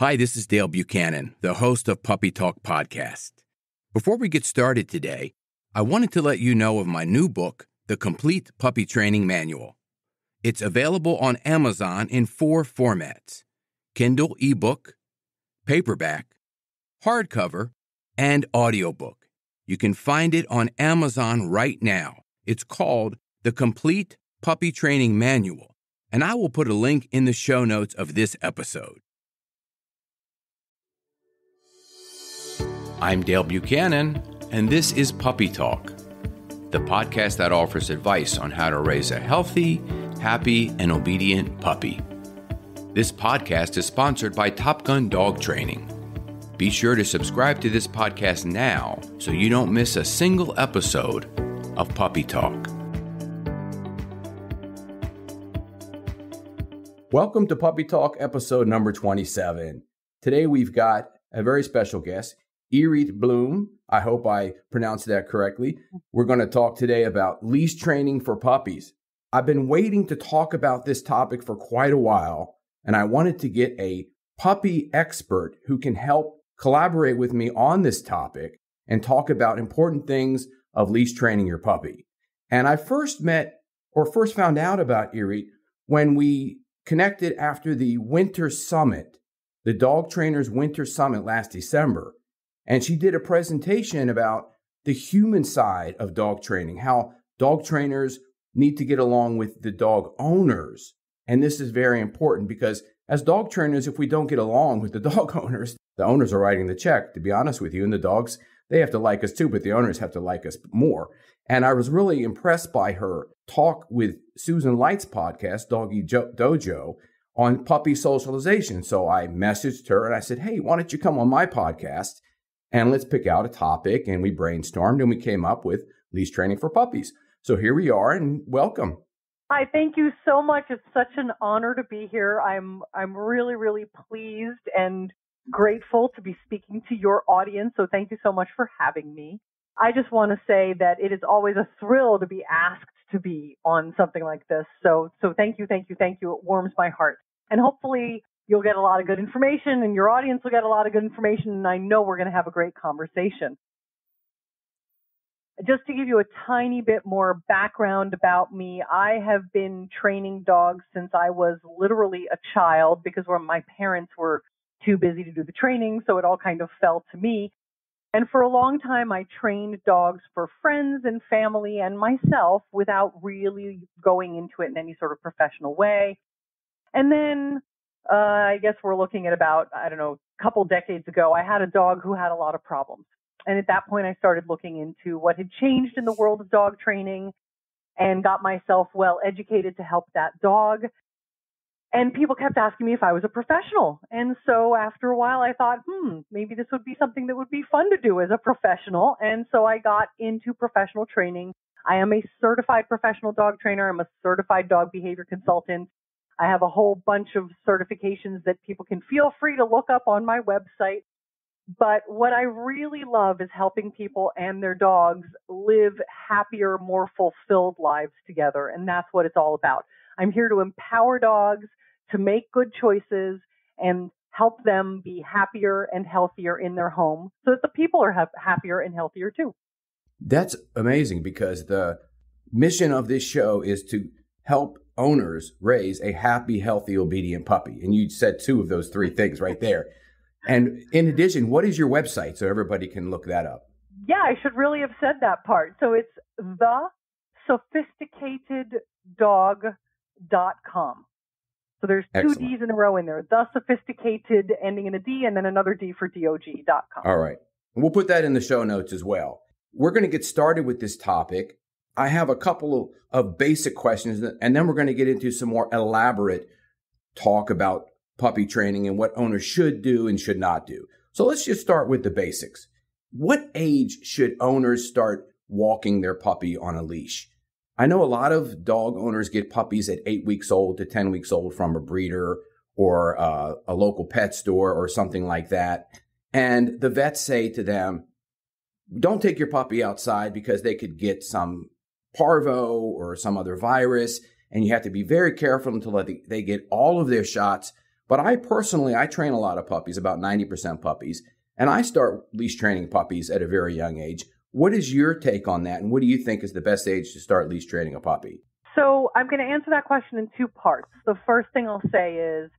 Hi, this is Dale Buchanan, the host of Puppy Talk Podcast. Before we get started today, I wanted to let you know of my new book, The Complete Puppy Training Manual. It's available on Amazon in four formats Kindle ebook, paperback, hardcover, and audiobook. You can find it on Amazon right now. It's called The Complete Puppy Training Manual, and I will put a link in the show notes of this episode. I'm Dale Buchanan, and this is Puppy Talk, the podcast that offers advice on how to raise a healthy, happy, and obedient puppy. This podcast is sponsored by Top Gun Dog Training. Be sure to subscribe to this podcast now so you don't miss a single episode of Puppy Talk. Welcome to Puppy Talk episode number 27. Today we've got a very special guest, Irith Bloom. I hope I pronounced that correctly. We're going to talk today about leash training for puppies. I've been waiting to talk about this topic for quite a while, and I wanted to get a puppy expert who can help collaborate with me on this topic and talk about important things of leash training your puppy. And I first met or first found out about Irith when we connected after the winter summit, the dog trainers winter summit last December. And she did a presentation about the human side of dog training, how dog trainers need to get along with the dog owners. And this is very important because as dog trainers, if we don't get along with the dog owners, the owners are writing the check, to be honest with you. And the dogs, they have to like us too, but the owners have to like us more. And I was really impressed by her talk with Susan Light's podcast, Doggy jo- Dojo, on puppy socialization. So I messaged her and I said, Hey, why don't you come on my podcast and let's pick out a topic? And we brainstormed and we came up with leash training for puppies. So here we are and welcome. Hi, thank you so much. It's such an honor to be here. I'm I'm really really pleased and grateful to be speaking to your audience. So thank you so much for having me. I just want to say that it is always a thrill to be asked to be on something like this. So so thank you, thank you, thank you. It warms my heart. And hopefully you'll get a lot of good information and your audience will get a lot of good information and I know we're going to have a great conversation. Just to give you a tiny bit more background about me, I have been training dogs since I was literally a child because when my parents were too busy to do the training, so it all kind of fell to me. And for a long time, I trained dogs for friends and family and myself without really going into it in any sort of professional way. And then uh, I guess we're looking at about, I don't know, a couple decades ago, I had a dog who had a lot of problems. And at that point, I started looking into what had changed in the world of dog training and got myself well educated to help that dog. And people kept asking me if I was a professional. And so after a while, I thought, hmm, maybe this would be something that would be fun to do as a professional. And so I got into professional training. I am a certified professional dog trainer. I'm a certified dog behavior consultant. I have a whole bunch of certifications that people can feel free to look up on my website. But what I really love is helping people and their dogs live happier, more fulfilled lives together. And that's what it's all about. I'm here to empower dogs to make good choices and help them be happier and healthier in their home so that the people are ha- happier and healthier too. That's amazing because the mission of this show is to help owners raise a happy, healthy, obedient puppy. And you said two of those three things right there. And in addition, what is your website so everybody can look that up? Yeah, I should really have said that part. So it's the sophisticateddog.com. So there's two Excellent. D's in a row in there. The sophisticated ending in a D and then another D for DOG.com. All right. We'll put that in the show notes as well. We're going to get started with this topic. I have a couple of, basic questions, and then we're going to get into some more elaborate talk about puppy training and what owners should do and should not do. So let's just start with the basics. What age should owners start walking their puppy on a leash? I know a lot of dog owners get puppies at eight weeks old to 10 weeks old from a breeder or uh, a local pet store or something like that. And the vets say to them, don't take your puppy outside because they could get some parvo or some other virus. And you have to be very careful until they get all of their shots But I personally, I train a lot of puppies, about 90% puppies, and I start leash training puppies at a very young age. What is your take on that? And what do you think is the best age to start leash training a puppy? So I'm going to answer that question in two parts. The first thing I'll say is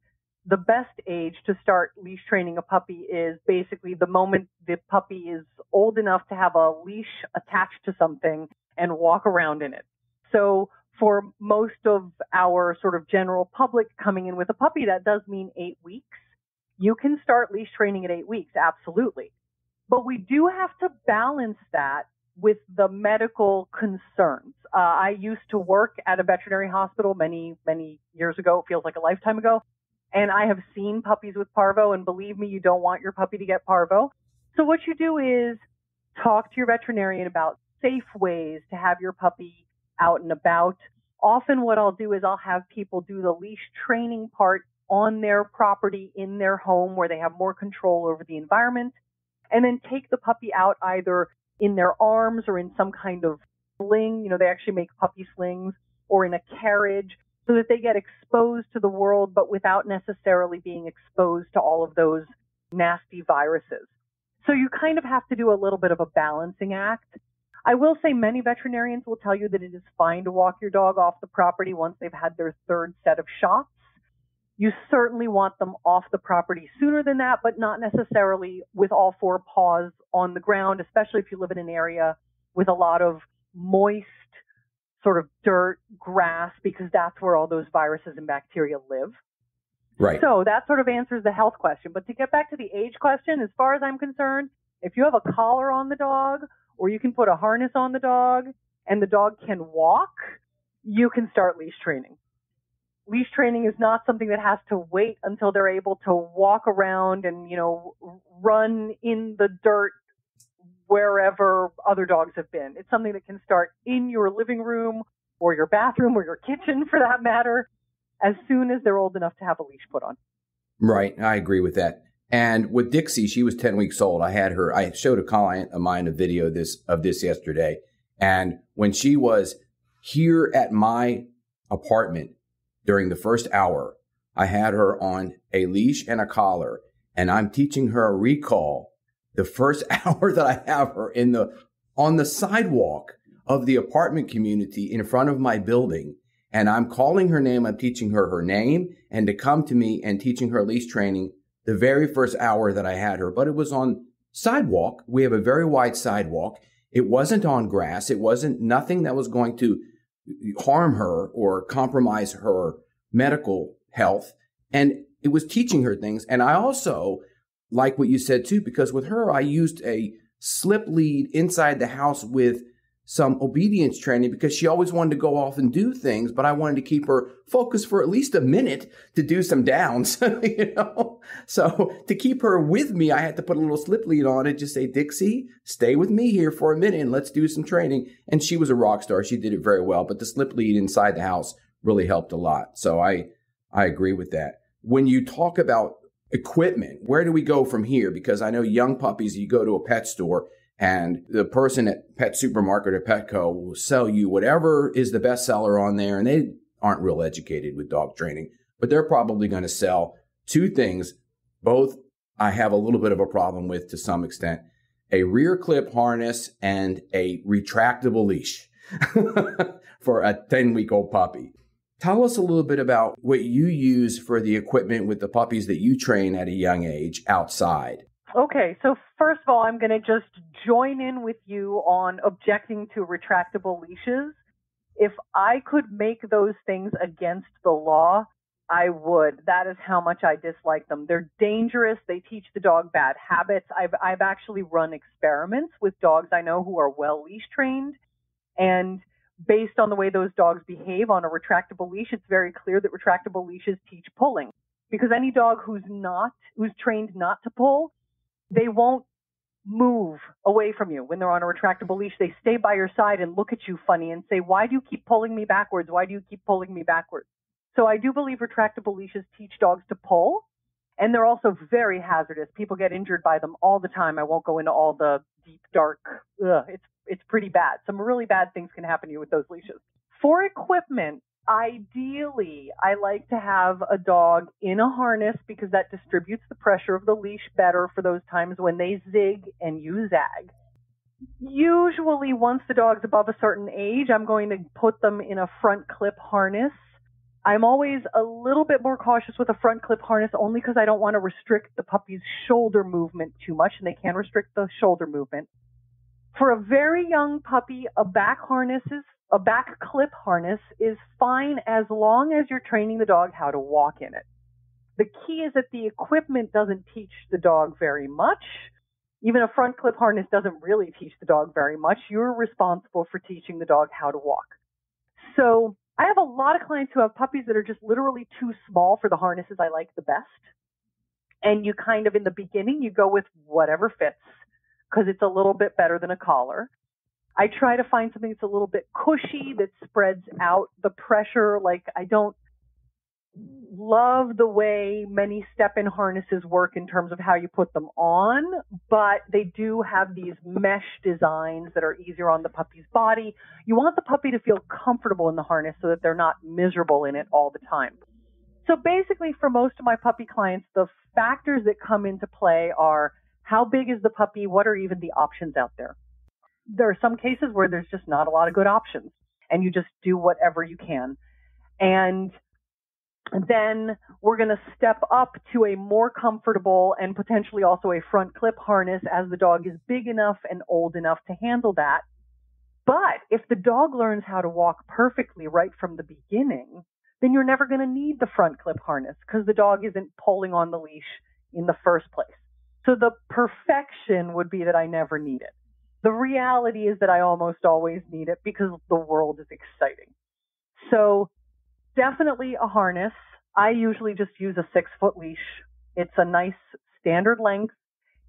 the best age to start leash training a puppy is basically the moment the puppy is old enough to have a leash attached to something and walk around in it. So for most of our sort of general public coming in with a puppy, that does mean eight weeks. You can start leash training at eight weeks, absolutely. But we do have to balance that with the medical concerns. Uh, I used to work at a veterinary hospital many, many years ago. It feels like a lifetime ago. And I have seen puppies with parvo, and believe me, you don't want your puppy to get parvo. So what you do is talk to your veterinarian about safe ways to have your puppy out and about. Often what I'll do is I'll have people do the leash training part on their property in their home where they have more control over the environment and then take the puppy out either in their arms or in some kind of sling. You know, they actually make puppy slings or in a carriage so that they get exposed to the world, but without necessarily being exposed to all of those nasty viruses. So you kind of have to do a little bit of a balancing act. I will say many veterinarians will tell you that it is fine to walk your dog off the property once they've had their third set of shots. You certainly want them off the property sooner than that, but not necessarily with all four paws on the ground, especially if you live in an area with a lot of moist sort of dirt, grass, because that's where all those viruses and bacteria live. Right. So that sort of answers the health question. But to get back to the age question, as far as I'm concerned, if you have a collar on the dog or you can put a harness on the dog and the dog can walk, you can start leash training. Leash training is not something that has to wait until they're able to walk around and, you know, run in the dirt wherever other dogs have been. It's something that can start in your living room or your bathroom or your kitchen for that matter as soon as they're old enough to have a leash put on. Right. I agree with that. And with Dixie, she was 10 weeks old. I had her, I showed a client of mine a video this of this yesterday. And when she was here at my apartment during the first hour, I had her on a leash and a collar and I'm teaching her a recall the first hour that I have her in the on the sidewalk of the apartment community in front of my building and I'm calling her name. I'm teaching her her name and to come to me and teaching her leash training the very first hour that I had her. But it was on sidewalk. We have a very wide sidewalk. It wasn't on grass. It wasn't nothing that was going to harm her or compromise her medical health. And it was teaching her things. And I also like what you said too, because with her, I used a slip lead inside the house with some obedience training because she always wanted to go off and do things, but I wanted to keep her focused for at least a minute to do some downs, you know? So to keep her with me, I had to put a little slip lead on it, just say, Dixie, stay with me here for a minute and let's do some training. And she was a rock star. She did it very well, but the slip lead inside the house really helped a lot. So I, I agree with that. When you talk about equipment. Where do we go from here? Because I know young puppies, you go to a pet store and the person at Pet Supermarket or Petco will sell you whatever is the best seller on there. And they aren't real educated with dog training, but they're probably going to sell two things. Both I have a little bit of a problem with to some extent a rear clip harness and a retractable leash for a 10 week old puppy. Tell us a little bit about what you use for the equipment with the puppies that you train at a young age outside. Okay, so first of all, I'm going to just join in with you on objecting to retractable leashes. If I could make those things against the law, I would. That is how much I dislike them. They're dangerous. They teach the dog bad habits. I've I've actually run experiments with dogs I know who are well leash trained and based on the way those dogs behave on a retractable leash, it's very clear that retractable leashes teach pulling. Because any dog who's not, who's trained not to pull, they won't move away from you when they're on a retractable leash. They stay by your side and look at you funny and say, Why do you keep pulling me backwards? Why do you keep pulling me backwards? So I do believe retractable leashes teach dogs to pull. And they're also very hazardous. People get injured by them all the time. I won't go into all the deep, dark, ugh, it's it's pretty bad. Some really bad things can happen to you with those leashes. For equipment, Ideally, I like to have a dog in a harness because that distributes the pressure of the leash better for those times when they zig and you zag. Usually, once the dog's above a certain age, I'm going to put them in a front clip harness. I'm always a little bit more cautious with a front clip harness only because I don't want to restrict the puppy's shoulder movement too much, and they can restrict the shoulder movement. For a very young puppy, a back harness is a back clip harness is fine as long as you're training the dog how to walk in it. The key is that the equipment doesn't teach the dog very much. Even a front clip harness doesn't really teach the dog very much. You're responsible for teaching the dog how to walk. So I have a lot of clients who have puppies that are just literally too small for the harnesses I like the best. And you kind of, in the beginning, you go with whatever fits because it's a little bit better than a collar. I try to find something that's a little bit cushy that spreads out the pressure. Like I don't love the way many step-in harnesses work in terms of how you put them on, but they do have these mesh designs that are easier on the puppy's body. You want the puppy to feel comfortable in the harness so that they're not miserable in it all the time. So basically for most of my puppy clients, the factors that come into play are how big is the puppy? What are even the options out there? There are some cases where there's just not a lot of good options and you just do whatever you can. And then we're going to step up to a more comfortable and potentially also a front clip harness as the dog is big enough and old enough to handle that. But if the dog learns how to walk perfectly right from the beginning, then you're never going to need the front clip harness because the dog isn't pulling on the leash in the first place. So the perfection would be that I never need it. The reality is that I almost always need it because the world is exciting. So definitely a harness. I usually just use a six foot leash. It's a nice standard length.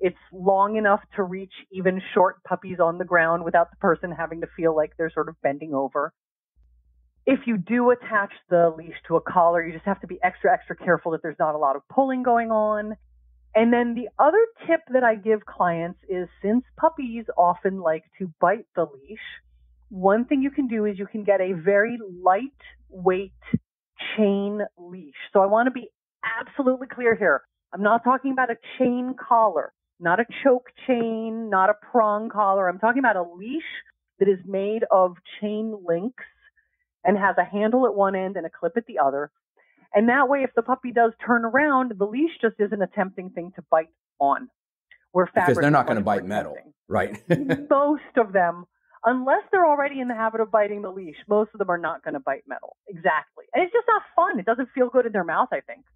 It's long enough to reach even short puppies on the ground without the person having to feel like they're sort of bending over. If you do attach the leash to a collar, you just have to be extra, extra careful that there's not a lot of pulling going on and then the other tip that I give clients is since puppies often like to bite the leash, one thing you can do is you can get a very lightweight chain leash. So I want to be absolutely clear here. I'm not talking about a chain collar, not a choke chain, not a prong collar. I'm talking about a leash that is made of chain links and has a handle at one end and a clip at the other. And that way, if the puppy does turn around, the leash just isn't a tempting thing to bite on. Where because they're not going to bite metal, right? most of them, unless they're already in the habit of biting the leash, most of them are not going to bite metal. Exactly. And it's just not fun. It doesn't feel good in their mouth, I think.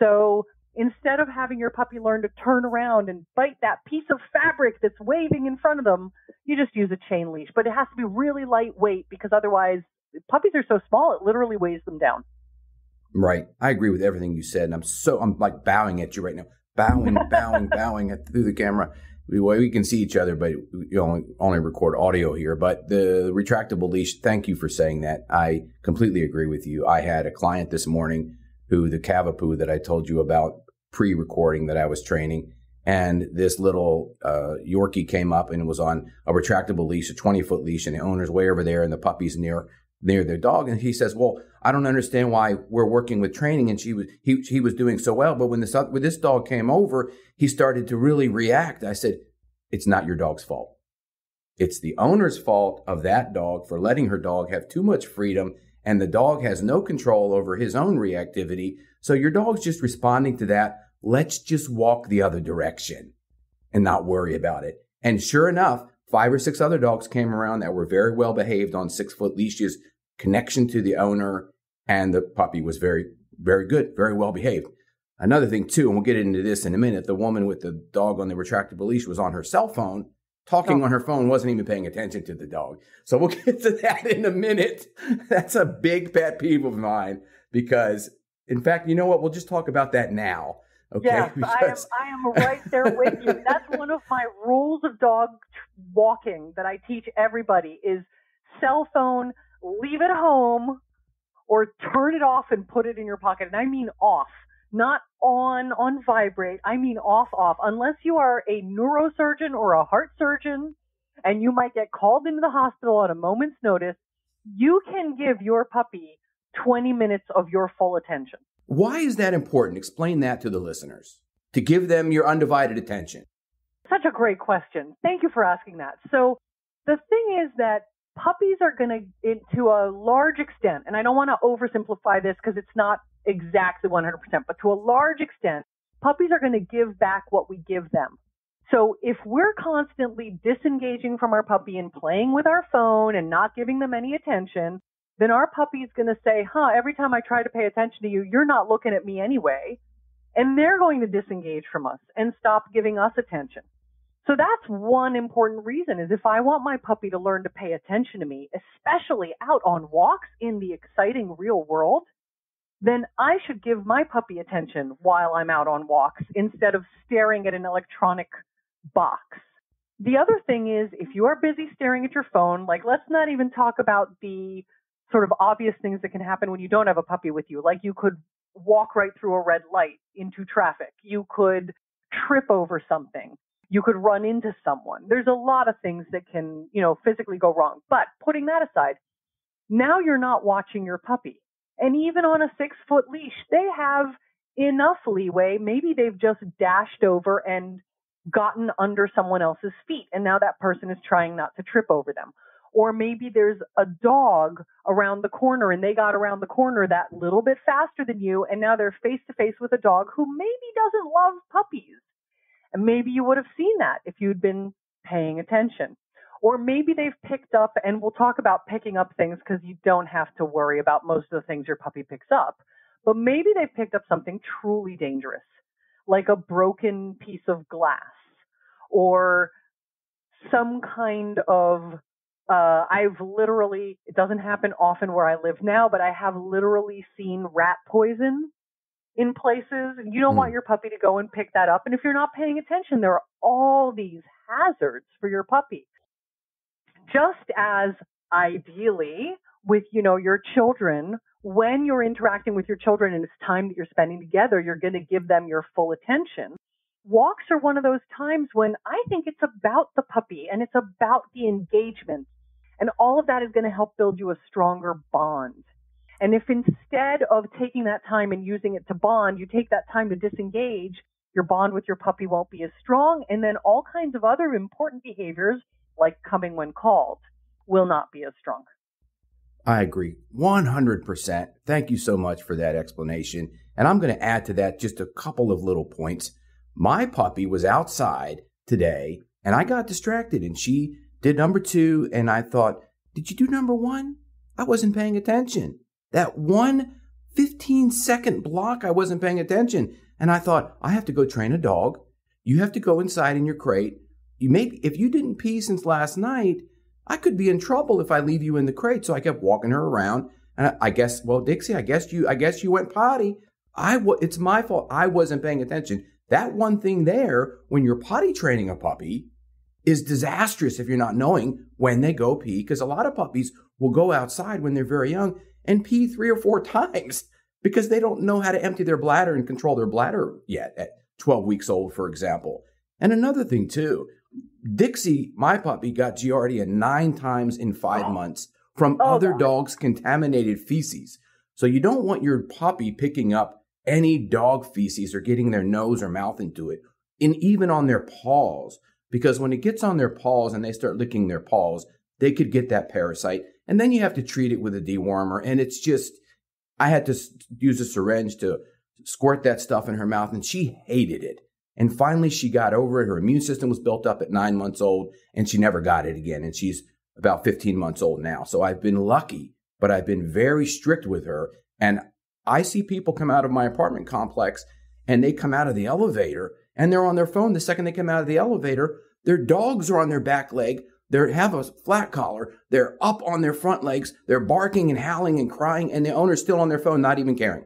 So instead of having your puppy learn to turn around and bite that piece of fabric that's waving in front of them, you just use a chain leash. But it has to be really lightweight because otherwise, puppies are so small, it literally weighs them down. Right. I agree with everything you said. And I'm so, I'm like bowing at you right now. Bowing, bowing, bowing at, through the camera. We, we can see each other, but you only, only record audio here. But the retractable leash, thank you for saying that. I completely agree with you. I had a client this morning who the Cavapoo that I told you about pre recording that I was training. And this little uh, Yorkie came up and was on a retractable leash, a 20 foot leash, and the owner's way over there, and the puppy's near near their dog. And he says, well, I don't understand why we're working with training. And she was, he, he was doing so well. But when this, when this dog came over, he started to really react. I said, it's not your dog's fault. It's the owner's fault of that dog for letting her dog have too much freedom. And the dog has no control over his own reactivity. So your dog's just responding to that. Let's just walk the other direction and not worry about it. And sure enough, five or six other dogs came around that were very well behaved on six foot leashes connection to the owner, and the puppy was very, very good, very well behaved. Another thing too, and we'll get into this in a minute, the woman with the dog on the retractable leash was on her cell phone, talking oh. on her phone, wasn't even paying attention to the dog. So we'll get to that in a minute. That's a big pet peeve of mine because, in fact, you know what? We'll just talk about that now. Okay. Yes, because... I am. I am right there with you. That's one of my rules of dog walking that I teach everybody: is cell phone leave it home or turn it off and put it in your pocket. And I mean off, not on, on vibrate. I mean off, off. Unless you are a neurosurgeon or a heart surgeon and you might get called into the hospital at a moment's notice, you can give your puppy 20 minutes of your full attention. Why is that important? Explain that to the listeners. To give them your undivided attention. Such a great question. Thank you for asking that. So, the thing is that puppies are going to, to a large extent, and I don't want to oversimplify this because it's not exactly 100%, but to a large extent, puppies are going to give back what we give them. So if we're constantly disengaging from our puppy and playing with our phone and not giving them any attention, then our puppy is going to say, huh, every time I try to pay attention to you, you're not looking at me anyway. And they're going to disengage from us and stop giving us attention. So that's one important reason is if I want my puppy to learn to pay attention to me, especially out on walks in the exciting real world, then I should give my puppy attention while I'm out on walks instead of staring at an electronic box. The other thing is if you are busy staring at your phone, like let's not even talk about the sort of obvious things that can happen when you don't have a puppy with you. Like you could walk right through a red light into traffic. You could trip over something. You could run into someone. There's a lot of things that can, you know, physically go wrong. But putting that aside, now you're not watching your puppy. And even on a six foot leash, they have enough leeway. Maybe they've just dashed over and gotten under someone else's feet. And now that person is trying not to trip over them. Or maybe there's a dog around the corner and they got around the corner that little bit faster than you. And now they're face to face with a dog who maybe doesn't love puppies. And maybe you would have seen that if you'd been paying attention. Or maybe they've picked up, and we'll talk about picking up things because you don't have to worry about most of the things your puppy picks up. But maybe they've picked up something truly dangerous, like a broken piece of glass or some kind of uh, I've literally, it doesn't happen often where I live now, but I have literally seen rat poison in places. And you don't mm. want your puppy to go and pick that up. And if you're not paying attention, there are all these hazards for your puppy. Just as ideally with, you know, your children, when you're interacting with your children and it's time that you're spending together, you're going to give them your full attention walks are one of those times when I think it's about the puppy and it's about the engagement. And all of that is going to help build you a stronger bond. And if instead of taking that time and using it to bond, you take that time to disengage, your bond with your puppy won't be as strong. And then all kinds of other important behaviors, like coming when called, will not be as strong. I agree 100%. Thank you so much for that explanation. And I'm going to add to that just a couple of little points. My puppy was outside today and I got distracted and she did number two. And I thought, did you do number one? I wasn't paying attention. That one 15 second block, I wasn't paying attention. And I thought, I have to go train a dog. You have to go inside in your crate. You may, if you didn't pee since last night, I could be in trouble if I leave you in the crate. So I kept walking her around. And I, guess, well, Dixie, I guess you, I guess you went potty. I, it's my fault. I wasn't paying attention. That one thing there, when you're potty training a puppy, is disastrous if you're not knowing when they go pee, because a lot of puppies will go outside when they're very young and pee three or four times because they don't know how to empty their bladder and control their bladder yet at 12 weeks old, for example. And another thing, too, Dixie, my puppy, got Giardia nine times in five months from oh, other God. dogs' contaminated feces. So you don't want your puppy picking up any dog feces or getting their nose or mouth into it, and even on their paws. Because when it gets on their paws and they start licking their paws, they could get that parasite. And then you have to treat it with a dewormer. And it's just, I had to use a syringe to squirt that stuff in her mouth, and she hated it. And finally, she got over it. Her immune system was built up at nine months old, and she never got it again. And she's about 15 months old now. So I've been lucky, but I've been very strict with her. And I see people come out of my apartment complex and they come out of the elevator and they're on their phone the second they come out of the elevator. Their dogs are on their back leg. They have a flat collar. They're up on their front legs. They're barking and howling and crying, and the owner's still on their phone, not even caring.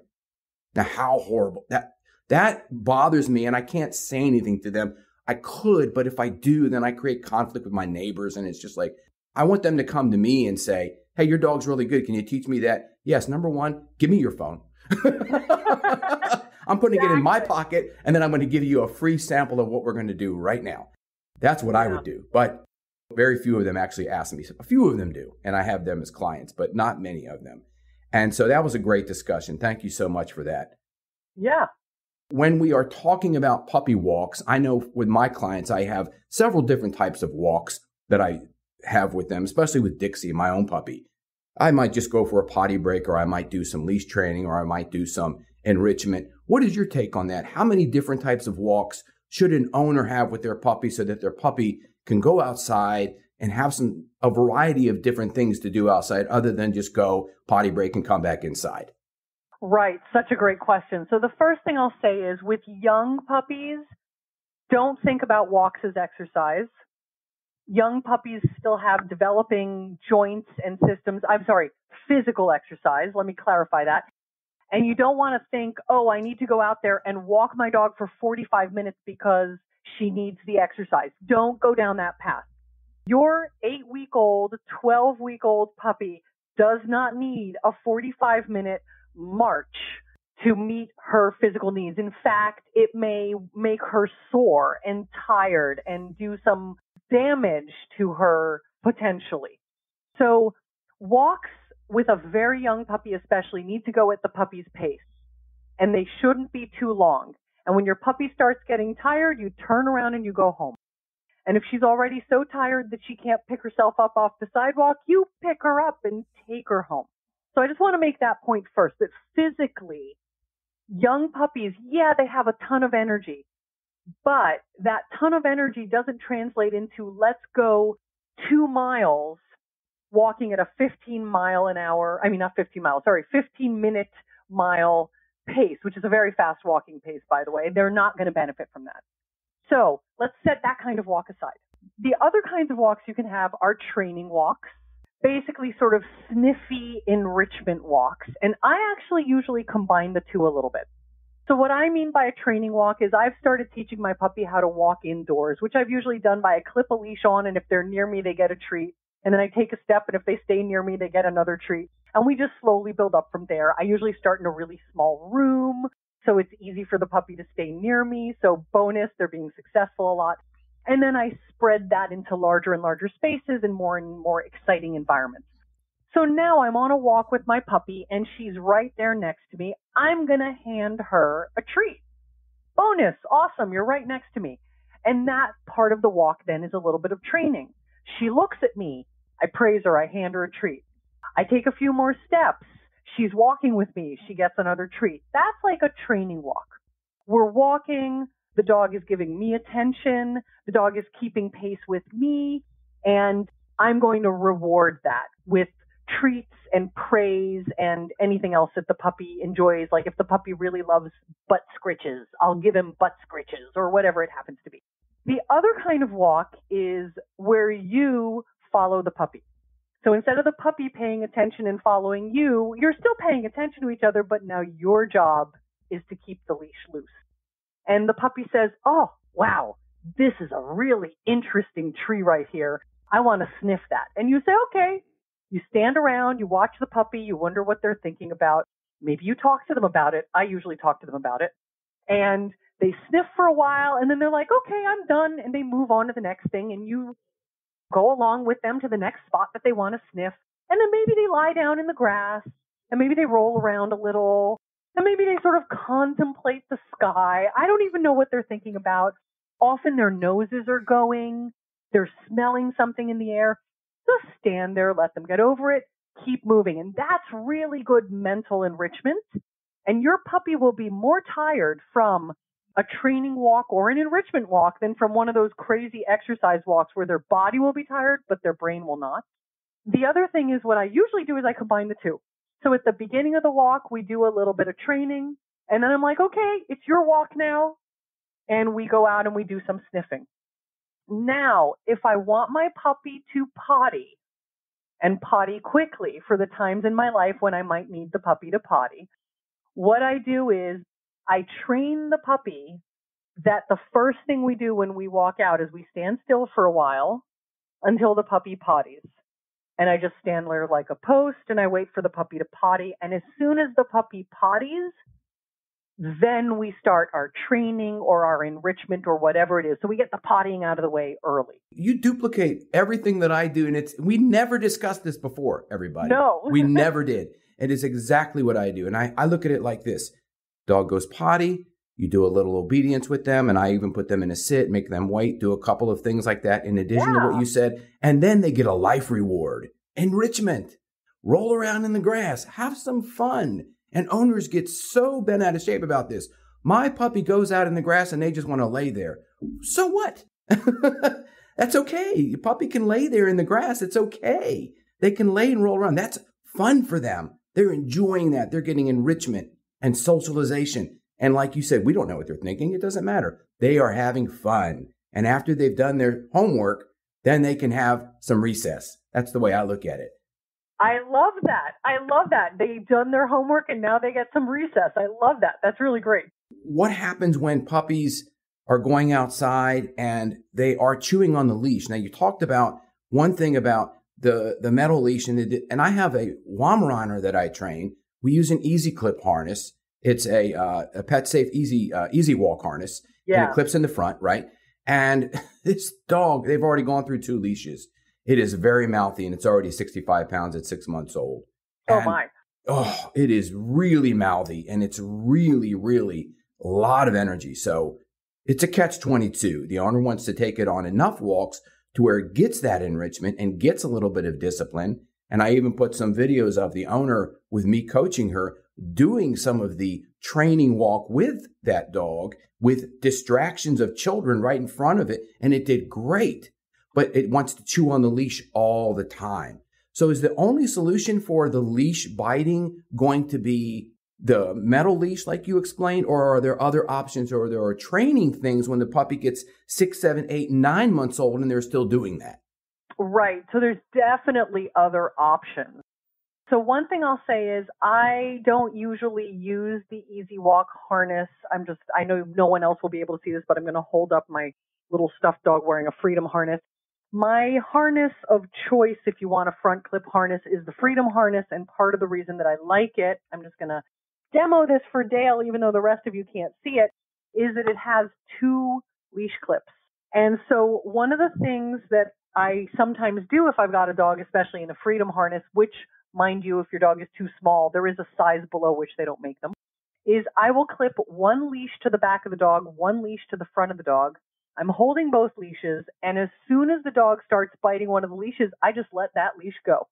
Now, how horrible that that bothers me, and I can't say anything to them. I could, but if I do, then I create conflict with my neighbors, and it's just like I want them to come to me and say, "Hey, your dog's really good. Can you teach me that?" Yes, number one, give me your phone. I'm putting exactly. it in my pocket, and then I'm going to give you a free sample of what we're going to do right now. That's what yeah. I would do. But very few of them actually ask me. A few of them do, and I have them as clients, but not many of them. And so that was a great discussion. Thank you so much for that. Yeah. When we are talking about puppy walks, I know with my clients, I have several different types of walks that I have with them, especially with Dixie, my own puppy. I might just go for a potty break, or I might do some leash training, or I might do some enrichment. What is your take on that? How many different types of walks should an owner have with their puppy so that their puppy can go outside and have some a variety of different things to do outside other than just go potty break and come back inside? Right, such a great question. So the first thing I'll say is with young puppies, don't think about walks as exercise. Young puppies still have developing joints and systems. I'm sorry, physical exercise. Let me clarify that. And you don't want to think, oh, I need to go out there and walk my dog for 45 minutes because she needs the exercise. Don't go down that path. Your eight week old, 12 week old puppy does not need a 45 minute march to meet her physical needs. In fact, it may make her sore and tired and do some damage to her potentially. So walks with a very young puppy especially need to go at the puppy's pace and they shouldn't be too long. And when your puppy starts getting tired, you turn around and you go home. And if she's already so tired that she can't pick herself up off the sidewalk, you pick her up and take her home. So I just want to make that point first that physically, young puppies, yeah, they have a ton of energy, but that ton of energy doesn't translate into let's go two miles walking at a 15 mile an hour, I mean, not 15 miles, sorry, 15 minute mile pace, which is a very fast walking pace, by the way. They're not going to benefit from that. So let's set that kind of walk aside. The other kinds of walks you can have are training walks, basically sort of sniffy enrichment walks. And I actually usually combine the two a little bit. So what I mean by a training walk is I've started teaching my puppy how to walk indoors, which I've usually done by a clip a leash on and if they're near me, they get a treat. And then I take a step and if they stay near me, they get another treat. And we just slowly build up from there. I usually start in a really small room. So it's easy for the puppy to stay near me. So bonus, they're being successful a lot. And then I spread that into larger and larger spaces and more and more exciting environments. So now I'm on a walk with my puppy and she's right there next to me. I'm going to hand her a treat. Bonus. Awesome. You're right next to me. And that part of the walk then is a little bit of training. She looks at me. I praise her. I hand her a treat. I take a few more steps. She's walking with me. She gets another treat. That's like a training walk. We're walking. The dog is giving me attention. The dog is keeping pace with me. And I'm going to reward that with treats and praise and anything else that the puppy enjoys. Like if the puppy really loves butt scritches, I'll give him butt scritches or whatever it happens to be. The other kind of walk is where you follow the puppy. So instead of the puppy paying attention and following you, you're still paying attention to each other, but now your job is to keep the leash loose. And the puppy says, Oh, wow, this is a really interesting tree right here. I want to sniff that. And you say, Okay. You stand around, you watch the puppy, you wonder what they're thinking about. Maybe you talk to them about it. I usually talk to them about it. And they sniff for a while and then they're like, okay, I'm done. And they move on to the next thing. And you go along with them to the next spot that they want to sniff. And then maybe they lie down in the grass and maybe they roll around a little and maybe they sort of contemplate the sky. I don't even know what they're thinking about. Often their noses are going. They're smelling something in the air. Just stand there, let them get over it, keep moving. And that's really good mental enrichment. And your puppy will be more tired from a training walk or an enrichment walk than from one of those crazy exercise walks where their body will be tired, but their brain will not. The other thing is what I usually do is I combine the two. So at the beginning of the walk, we do a little bit of training and then I'm like, okay, it's your walk now. And we go out and we do some sniffing. Now, if I want my puppy to potty and potty quickly for the times in my life when I might need the puppy to potty, what I do is I train the puppy that the first thing we do when we walk out is we stand still for a while until the puppy potties. And I just stand there like a post and I wait for the puppy to potty. And as soon as the puppy potties, then we start our training or our enrichment or whatever it is. So we get the pottying out of the way early. You duplicate everything that I do, and it's we never discussed this before, everybody. No. we never did. It is exactly what I do. And I, I look at it like this dog goes potty, you do a little obedience with them, and I even put them in a sit, make them wait, do a couple of things like that in addition Yeah. to what you said. And then they get a life reward, enrichment, roll around in the grass, have some fun. And owners get so bent out of shape about this. My puppy goes out in the grass and they just want to lay there. So what? That's okay. Your puppy can lay there in the grass. It's okay. They can lay and roll around. That's fun for them. They're enjoying that. They're getting enrichment and socialization. And like you said, we don't know what they're thinking. It doesn't matter. They are having fun. And after they've done their homework, then they can have some recess. That's the way I look at it. I love that. I love that. They've done their homework and now they get some recess. I love that. That's really great. What happens when puppies are going outside and they are chewing on the leash? Now, you talked about one thing about the, the metal leash, and, it, and I have a Weimaraner that I train. We use an Easy Clip harness. It's a, uh, a pet safe Easy uh, Easy Walk harness. And Yeah. it clips in the front, right? And this dog, they've already gone through two leashes. It is very mouthy and it's already 65 pounds at six months old. Oh And, my. Oh, it is really mouthy and it's really, really a lot of energy. So it's a catch 22. The owner wants to take it on enough walks to where it gets that enrichment and gets a little bit of discipline. And I even put some videos of the owner with me coaching her doing some of the training walk with that dog with distractions of children right in front of it. And it did great, but it wants to chew on the leash all the time. So is the only solution for the leash biting going to be the metal leash, like you explained, or are there other options, or there are training things when the puppy gets six, seven, eight, nine months old and they're still doing that? Right. So there's definitely other options. So one thing I'll say is I don't usually use the Easy Walk harness. I'm just I know no one else will be able to see this, but I'm going to hold up my little stuffed dog wearing a Freedom harness. My harness of choice, if you want a front clip harness, is the Freedom harness, and part of the reason that I like it, I'm just going to demo this for Dale, even though the rest of you can't see it, is that it has two leash clips. And so one of the things that I sometimes do if I've got a dog, especially in a freedom harness, which, mind you, if your dog is too small, there is a size below which they don't make them, is I will clip one leash to the back of the dog, one leash to the front of the dog. I'm holding both leashes, and as soon as the dog starts biting one of the leashes, I just let that leash go.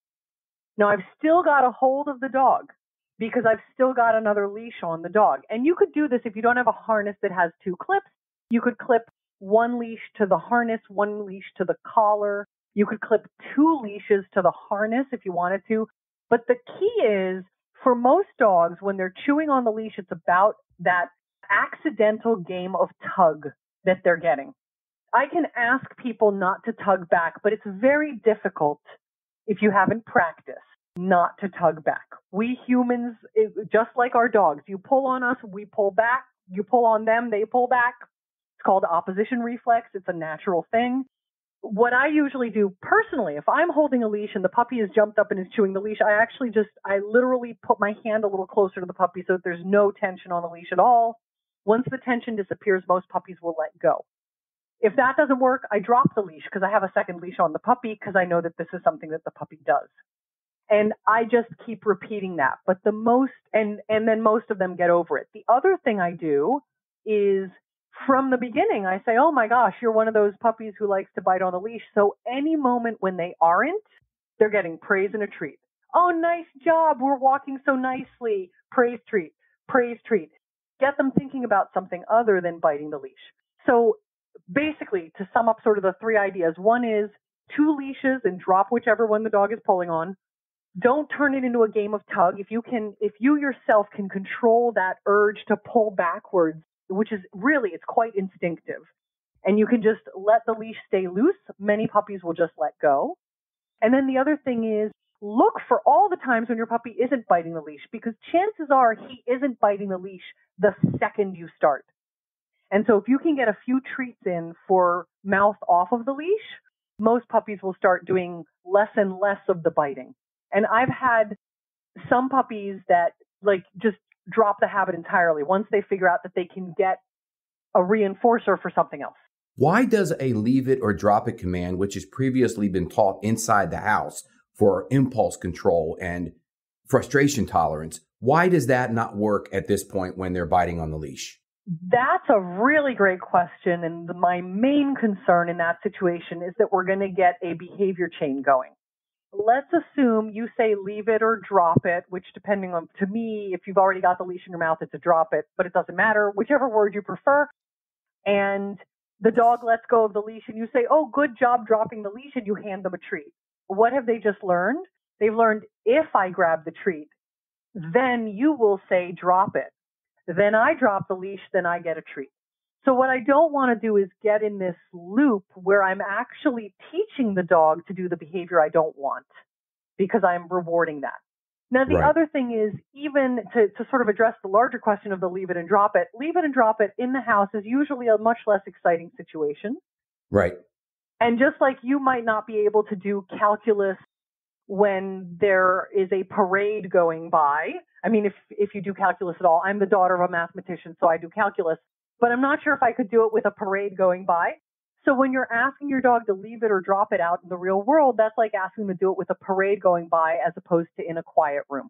Now, I've still got a hold of the dog because I've still got another leash on the dog. And you could do this if you don't have a harness that has two clips. You could clip one leash to the harness, one leash to the collar. You could clip two leashes to the harness if you wanted to. But the key is for most dogs, when they're chewing on the leash, it's about that accidental game of tug that they're getting. I can ask people not to tug back, but it's very difficult if you haven't practiced not to tug back. We humans, just like our dogs, you pull on us, we pull back. You pull on them, they pull back. It's called opposition reflex. It's a natural thing. What I usually do personally, if I'm holding a leash and the puppy has jumped up and is chewing the leash, I actually just, I literally put my hand a little closer to the puppy so that there's no tension on the leash at all. Once the tension disappears, most puppies will let go. If that doesn't work, I drop the leash because I have a second leash on the puppy because I know that this is something that the puppy does. And I just keep repeating that. But the most, and, and then most of them get over it. The other thing I do is from the beginning, I say, oh my gosh, you're one of those puppies who likes to bite on the leash. So any moment when they aren't, they're getting praise and a treat. Oh, nice job. We're walking so nicely. Praise treat, praise treat. Get them thinking about something other than biting the leash. So basically, to sum up sort of the three ideas, one is two leashes and drop whichever one the dog is pulling on. Don't turn it into a game of tug. If you can, if you yourself can control that urge to pull backwards, which is really, it's quite instinctive, and you can just let the leash stay loose, many puppies will just let go. And then the other thing is look for all the times when your puppy isn't biting the leash because chances are he isn't biting the leash the second you start. And so if you can get a few treats in for mouth off of the leash, most puppies will start doing less and less of the biting. And I've had some puppies that like just drop the habit entirely once they figure out that they can get a reinforcer for something else. Why does a leave it or drop it command, which has previously been taught inside the house for impulse control and frustration tolerance. Why does that not work at this point when they're biting on the leash? That's a really great question. And my main concern in that situation is that we're going to get a behavior chain going. Let's assume you say leave it or drop it, which depending on, to me, if you've already got the leash in your mouth, it's a drop it, but it doesn't matter, whichever word you prefer. And the dog lets go of the leash and you say, oh, good job dropping the leash and you hand them a treat. What have they just learned? They've learned if I grab the treat, then you will say drop it. Then I drop the leash, then I get a treat. So what I don't want to do is get in this loop where I'm actually teaching the dog to do the behavior I don't want because I'm rewarding that. Now, the right. other thing is, even to, to sort of address the larger question of the leave it and drop it, leave it and drop it in the house is usually a much less exciting situation. Right. And just like you might not be able to do calculus when there is a parade going by, I mean, if, if you do calculus at all, I'm the daughter of a mathematician, so I do calculus, but I'm not sure if I could do it with a parade going by. So when you're asking your dog to leave it or drop it out in the real world, that's like asking them to do it with a parade going by as opposed to in a quiet room.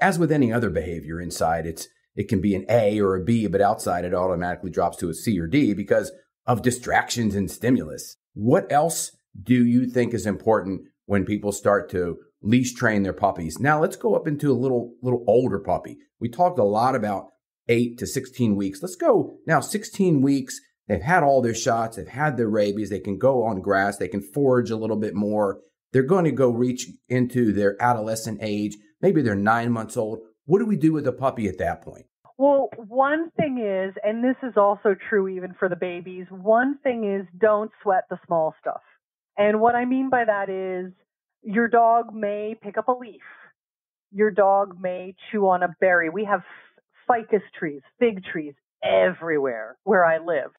As with any other behavior inside, it's it can be an A or a B, but outside it automatically drops to a C or D because of distractions and stimulus. What else do you think is important when people start to leash train their puppies? Now let's go up into a little little older puppy. We talked a lot about 8 to 16 weeks. Let's go now 16 weeks They've had all their shots. They've had their rabies. They can go on grass. They can forage a little bit more. They're going to go reach into their adolescent age. Maybe they're nine months old. What do we do with a puppy at that point? Well, one thing is, and this is also true even for the babies, one thing is don't sweat the small stuff. And what I mean by that is your dog may pick up a leaf. Your dog may chew on a berry. We have ficus trees, fig trees everywhere where I live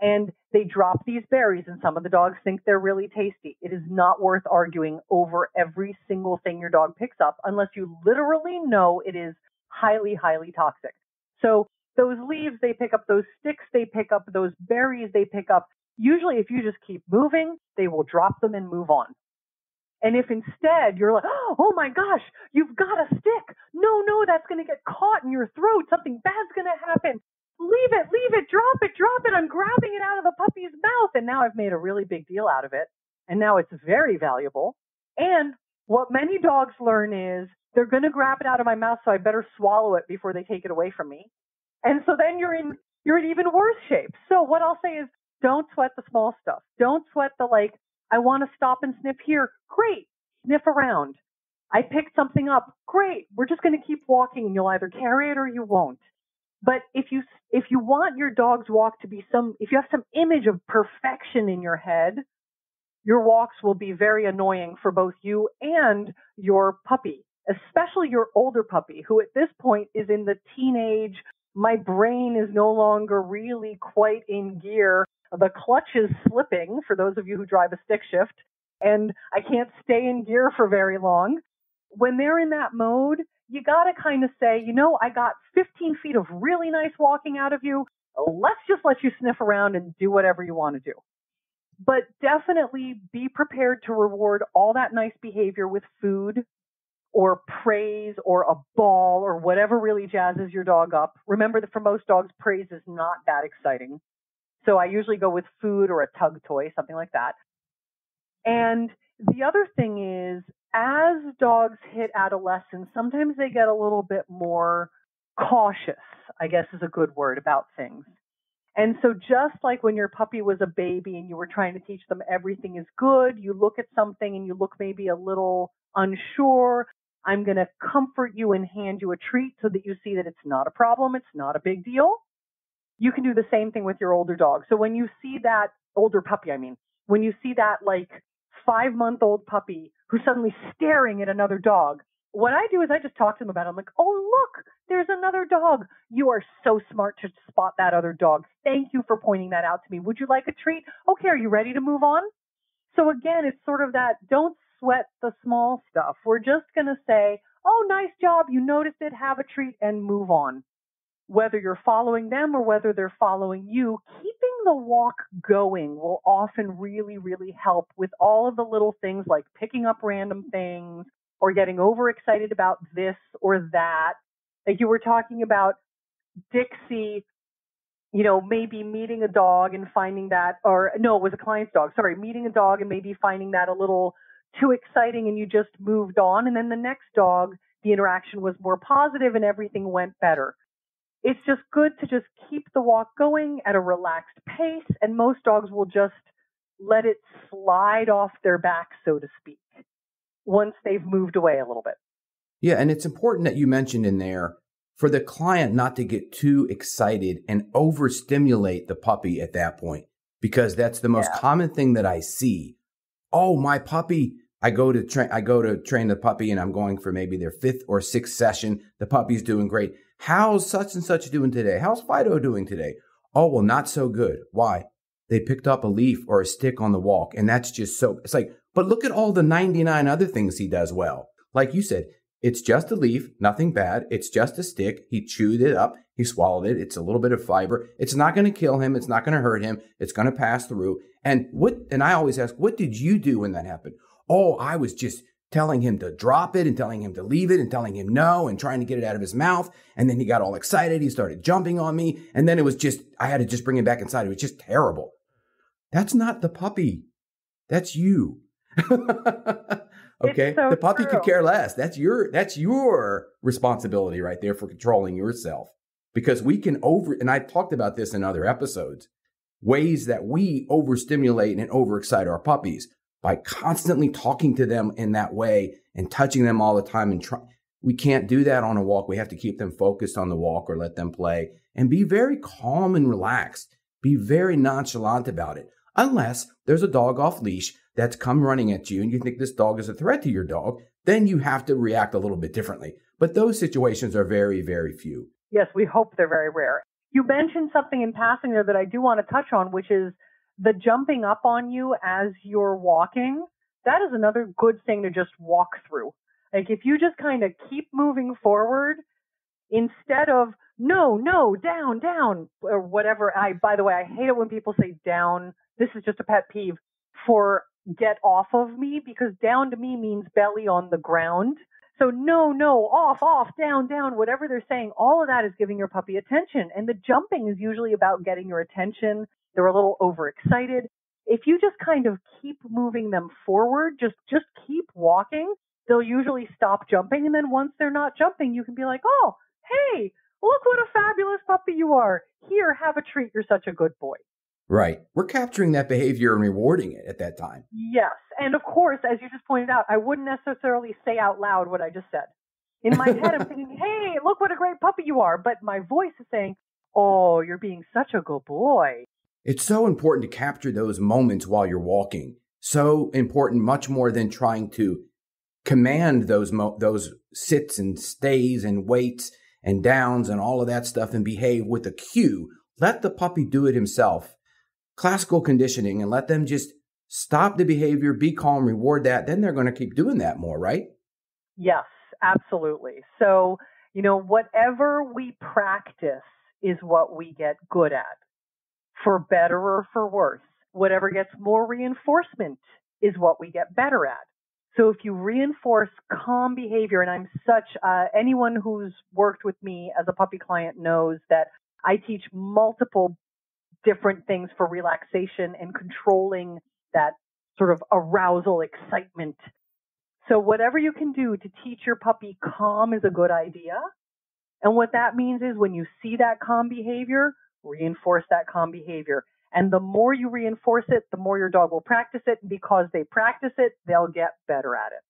and they drop these berries and some of the dogs think they're really tasty. It is not worth arguing over every single thing your dog picks up unless you literally know it is highly, highly toxic. So those leaves they pick up, those sticks they pick up, those berries they pick up, usually if you just keep moving, they will drop them and move on. And if instead you're like, oh my gosh, you've got a stick. No, no, that's going to get caught in your throat. Something bad's going to happen leave it, leave it, drop it, drop it. I'm grabbing it out of the puppy's mouth. And now I've made a really big deal out of it. And now it's very valuable. And what many dogs learn is they're going to grab it out of my mouth, so I better swallow it before they take it away from me. And so then you're in, you're in even worse shape. So what I'll say is don't sweat the small stuff. Don't sweat the like, I want to stop and sniff here. Great. Sniff around. I picked something up. Great. We're just going to keep walking and you'll either carry it or you won't. But if you if you want your dog's walk to be some if you have some image of perfection in your head, your walks will be very annoying for both you and your puppy, especially your older puppy who at this point is in the teenage my brain is no longer really quite in gear. The clutch is slipping for those of you who drive a stick shift and I can't stay in gear for very long. When they're in that mode, you got to kind of say, you know, I got 15 feet of really nice walking out of you. Let's just let you sniff around and do whatever you want to do. But definitely be prepared to reward all that nice behavior with food or praise or a ball or whatever really jazzes your dog up. Remember that for most dogs, praise is not that exciting. So I usually go with food or a tug toy, something like that. Mm-hmm. And the other thing is as dogs hit adolescence, sometimes they get a little bit more cautious, I guess is a good word about things. And so just like when your puppy was a baby and you were trying to teach them everything is good, you look at something and you look maybe a little unsure. I'm going to comfort you and hand you a treat so that you see that it's not a problem. It's not a big deal. You can do the same thing with your older dog. So when you see that older puppy, I mean, when you see that like five month old puppy who's suddenly staring at another dog. What I do is I just talk to them about it. I'm like, oh, look, there's another dog. You are so smart to spot that other dog. Thank you for pointing that out to me. Would you like a treat? Okay, are you ready to move on? So again, it's sort of that don't sweat the small stuff. We're just going to say, oh, nice job. You noticed it. Have a treat and move on whether you're following them or whether they're following you, keeping the walk going will often really, really help with all of the little things like picking up random things or getting overexcited about this or that. Like you were talking about Dixie, you know, maybe meeting a dog and finding that, or no, it was a client's dog. Sorry, meeting a dog and maybe finding that a little too exciting and you just moved on. And then the next dog, the interaction was more positive and everything went better. It's just good to just keep the walk going at a relaxed pace, and most dogs will just let it slide off their back, so to speak, once they've moved away a little bit. Yeah, and it's important that you mentioned in there for the client not to get too excited and overstimulate the puppy at that point, because that's the most yeah. common thing that I see. Oh, my puppy I go to train I go to train the puppy and I'm going for maybe their fifth or sixth session. The puppy's doing great. How's such and such doing today? How's Fido doing today? Oh, well, not so good. Why? They picked up a leaf or a stick on the walk, and that's just so it's like, but look at all the 99 other things he does well. Like you said, it's just a leaf, nothing bad. It's just a stick. He chewed it up. He swallowed it. It's a little bit of fiber. It's not going to kill him. It's not going to hurt him. It's going to pass through. And what, and I always ask, what did you do when that happened? Oh, I was just telling him to drop it and telling him to leave it and telling him no and trying to get it out of his mouth. And then he got all excited. He started jumping on me. And then it was just, I had to just bring him back inside. It was just terrible. That's not the puppy. That's you. okay. So the puppy true. could care less. That's your, that's your responsibility right there for controlling yourself because we can over, and I talked about this in other episodes, ways that we overstimulate and overexcite our puppies by constantly talking to them in that way and touching them all the time and try we can't do that on a walk. We have to keep them focused on the walk or let them play and be very calm and relaxed. Be very nonchalant about it. Unless there's a dog off leash that's come running at you and you think this dog is a threat to your dog, then you have to react a little bit differently. But those situations are very, very few. Yes, we hope they're very rare. You mentioned something in passing there that I do want to touch on, which is the jumping up on you as you're walking, that is another good thing to just walk through. Like if you just kind of keep moving forward instead of no, no, down, down, or whatever. I, by the way, I hate it when people say down. This is just a pet peeve for get off of me because down to me means belly on the ground. So no, no, off, off, down, down, whatever they're saying, all of that is giving your puppy attention. And the jumping is usually about getting your attention they're a little overexcited. If you just kind of keep moving them forward, just just keep walking, they'll usually stop jumping and then once they're not jumping, you can be like, "Oh, hey, look what a fabulous puppy you are. Here, have a treat. You're such a good boy." Right. We're capturing that behavior and rewarding it at that time. Yes. And of course, as you just pointed out, I wouldn't necessarily say out loud what I just said. In my head, I'm thinking, hey, look what a great puppy you are. But my voice is saying, oh, you're being such a good boy. It's so important to capture those moments while you're walking. So important, much more than trying to command those mo- those sits and stays and waits and downs and all of that stuff and behave with a cue. Let the puppy do it himself. Classical conditioning and let them just stop the behavior, be calm, reward that. Then they're going to keep doing that more, right? Yes, absolutely. So, you know, whatever we practice is what we get good at for better or for worse. Whatever gets more reinforcement is what we get better at. So if you reinforce calm behavior, and I'm such, uh, anyone who's worked with me as a puppy client knows that I teach multiple different things for relaxation and controlling that sort of arousal excitement. So whatever you can do to teach your puppy calm is a good idea. And what that means is when you see that calm behavior, reinforce that calm behavior. And the more you reinforce it, the more your dog will practice it. And because they practice it, they'll get better at it.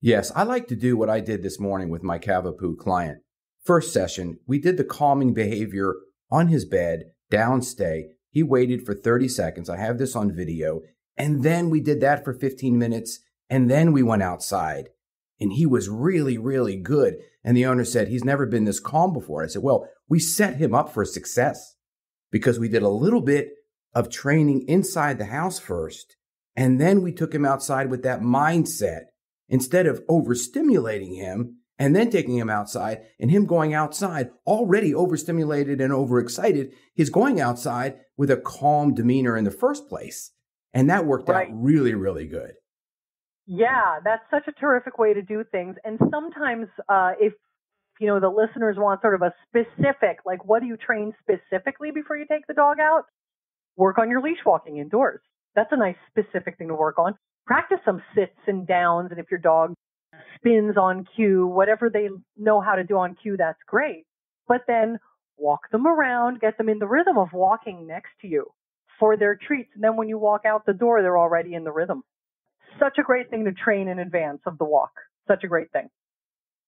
Yes, I like to do what I did this morning with my Cavapoo client. First session, we did the calming behavior on his bed, downstay. He waited for 30 seconds. I have this on video. And then we did that for 15 minutes. And then we went outside. And he was really, really good. And the owner said, he's never been this calm before. I said, well, we set him up for success because we did a little bit of training inside the house first. And then we took him outside with that mindset instead of overstimulating him and then taking him outside and him going outside already overstimulated and overexcited. He's going outside with a calm demeanor in the first place. And that worked right. out really, really good. Yeah, that's such a terrific way to do things. And sometimes, uh, if you know the listeners want sort of a specific, like what do you train specifically before you take the dog out? Work on your leash walking indoors. That's a nice specific thing to work on. Practice some sits and downs, and if your dog spins on cue, whatever they know how to do on cue, that's great. But then walk them around, get them in the rhythm of walking next to you for their treats. And then when you walk out the door, they're already in the rhythm. Such a great thing to train in advance of the walk. Such a great thing.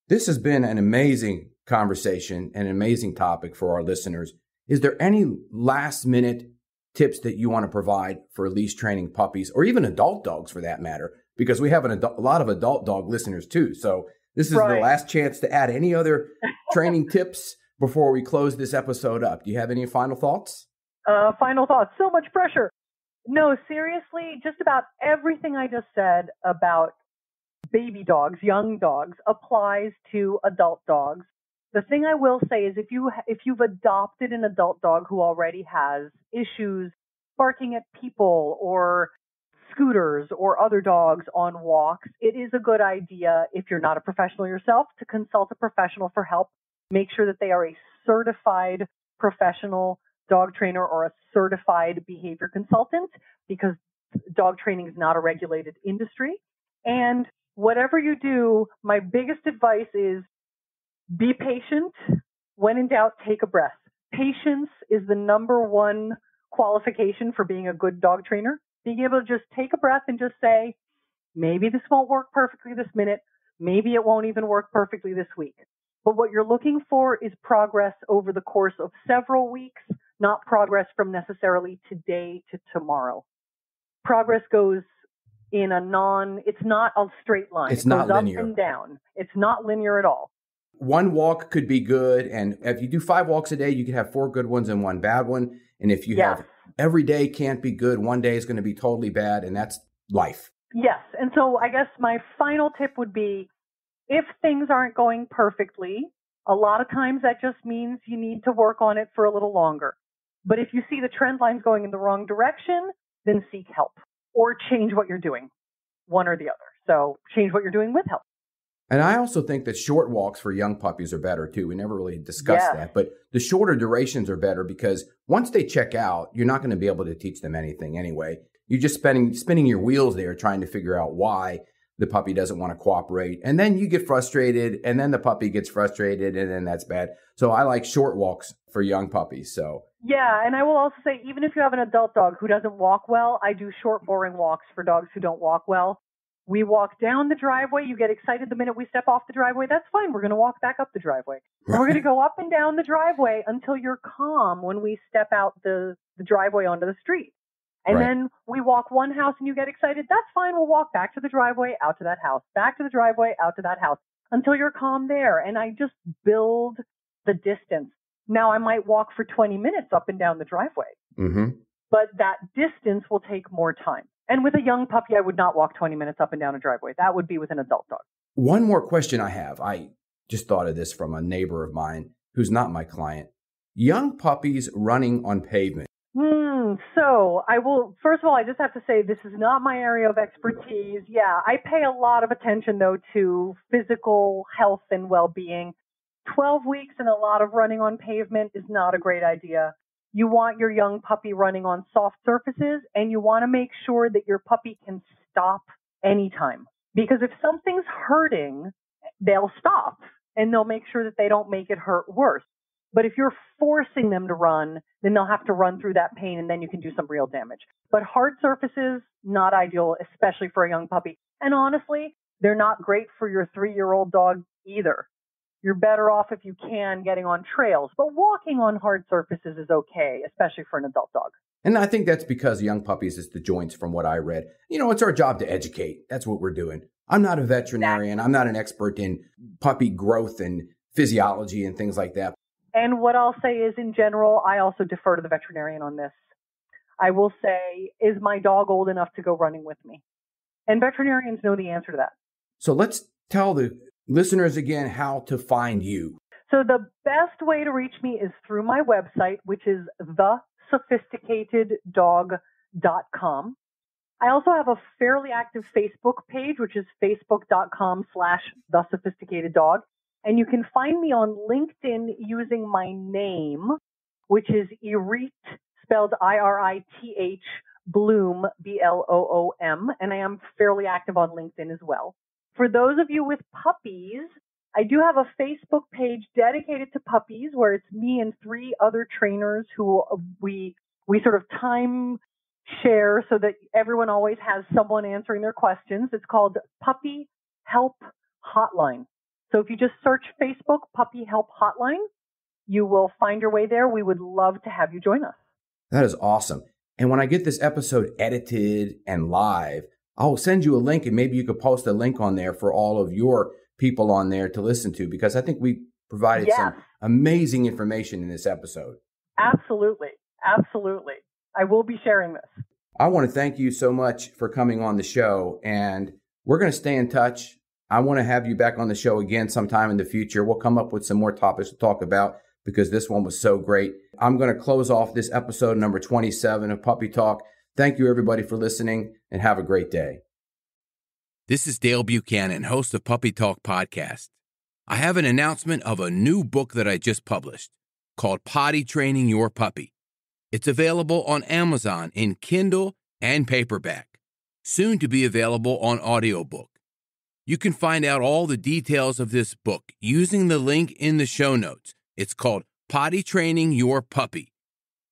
This has been an amazing conversation, and an amazing topic for our listeners. Is there any last minute tips that you want to provide for leash training puppies or even adult dogs for that matter? Because we have an a lot of adult dog listeners too. So this is right. the last chance to add any other training tips before we close this episode up. Do you have any final thoughts? Uh, final thoughts. So much pressure. No, seriously, just about everything I just said about baby dogs, young dogs, applies to adult dogs. The thing I will say is if you if you've adopted an adult dog who already has issues barking at people or scooters or other dogs on walks, it is a good idea if you're not a professional yourself to consult a professional for help. Make sure that they are a certified professional dog trainer or a certified behavior consultant because dog training is not a regulated industry. And whatever you do, my biggest advice is be patient. When in doubt, take a breath. Patience is the number one qualification for being a good dog trainer. Being able to just take a breath and just say, maybe this won't work perfectly this minute. Maybe it won't even work perfectly this week. But what you're looking for is progress over the course of several weeks, not progress from necessarily today to tomorrow. Progress goes in a non, it's not a straight line. It's it not linear. Up and down. It's not linear at all. One walk could be good. And if you do five walks a day, you could have four good ones and one bad one. And if you yes. have every day can't be good, one day is going to be totally bad. And that's life. Yes. And so I guess my final tip would be if things aren't going perfectly, a lot of times that just means you need to work on it for a little longer. But if you see the trend lines going in the wrong direction, then seek help or change what you're doing, one or the other. So change what you're doing with help. And I also think that short walks for young puppies are better too. We never really discussed yes. that, but the shorter durations are better because once they check out, you're not going to be able to teach them anything anyway. You're just spending spinning your wheels there trying to figure out why the puppy doesn't want to cooperate. And then you get frustrated and then the puppy gets frustrated and then that's bad. So I like short walks for young puppies. So yeah, and I will also say even if you have an adult dog who doesn't walk well, I do short boring walks for dogs who don't walk well. We walk down the driveway. You get excited the minute we step off the driveway. That's fine. We're going to walk back up the driveway. Right. we're going to go up and down the driveway until you're calm when we step out the, the driveway onto the street. And right. then we walk one house and you get excited. That's fine. We'll walk back to the driveway, out to that house, back to the driveway, out to that house until you're calm there. And I just build the distance. Now I might walk for 20 minutes up and down the driveway, mm-hmm. but that distance will take more time. And with a young puppy, I would not walk 20 minutes up and down a driveway. That would be with an adult dog. One more question I have. I just thought of this from a neighbor of mine who's not my client. Young puppies running on pavement. Hmm. So I will, first of all, I just have to say this is not my area of expertise. Yeah, I pay a lot of attention though to physical health and well-being. 12 weeks and a lot of running on pavement is not a great idea. You want your young puppy running on soft surfaces and you want to make sure that your puppy can stop anytime. Because if something's hurting, they'll stop and they'll make sure that they don't make it hurt worse. But if you're forcing them to run, then they'll have to run through that pain and then you can do some real damage. But hard surfaces, not ideal, especially for a young puppy. And honestly, they're not great for your three year old dog either. You're better off if you can getting on trails, but walking on hard surfaces is okay, especially for an adult dog. And I think that's because young puppies is the joints from what I read. You know, it's our job to educate. That's what we're doing. I'm not a veterinarian. I'm not an expert in puppy growth and physiology and things like that. And what I'll say is, in general, I also defer to the veterinarian on this. I will say, is my dog old enough to go running with me? And veterinarians know the answer to that. So let's tell the listeners again how to find you. So the best way to reach me is through my website, which is thesophisticateddog.com. I also have a fairly active Facebook page, which is facebook.com slash the sophisticated dog. And you can find me on LinkedIn using my name, which is Irith, spelled I-R-I-T-H, Bloom, B-L-O-O-M. And I am fairly active on LinkedIn as well. For those of you with puppies, I do have a Facebook page dedicated to puppies where it's me and three other trainers who uh, we we sort of time share so that everyone always has someone answering their questions. It's called Puppy Help Hotline. So if you just search Facebook Puppy Help Hotline, you will find your way there. We would love to have you join us. That is awesome. And when I get this episode edited and live, I'll send you a link and maybe you could post a link on there for all of your people on there to listen to because I think we provided yes. some amazing information in this episode. Absolutely. Absolutely. I will be sharing this. I want to thank you so much for coming on the show, and we're going to stay in touch. I want to have you back on the show again sometime in the future. We'll come up with some more topics to talk about because this one was so great. I'm going to close off this episode number 27 of Puppy Talk. Thank you, everybody, for listening, and have a great day. This is Dale Buchanan, host of Puppy Talk Podcast. I have an announcement of a new book that I just published called Potty Training Your Puppy. It's available on Amazon in Kindle and paperback, soon to be available on audiobook. You can find out all the details of this book using the link in the show notes. It's called Potty Training Your Puppy.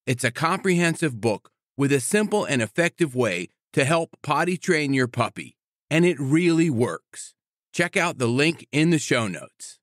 It's a comprehensive book with a simple and effective way to help potty train your puppy, and it really works. Check out the link in the show notes.